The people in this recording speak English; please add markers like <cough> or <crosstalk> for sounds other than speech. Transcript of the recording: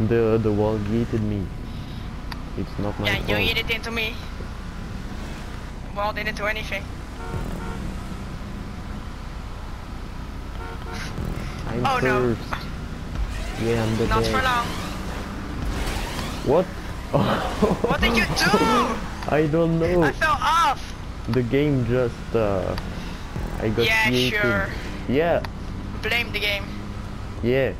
The the wall yeeted me. It's not my yeah, you eat into me. Wall didn't do anything. I'm Oh, no. Yeah, I'm the Not best. for long. What? What did you do? <laughs> I don't know. I fell off. The game just uh I got Yeah, yeeted. sure. Yeah, Blame the game. yeah.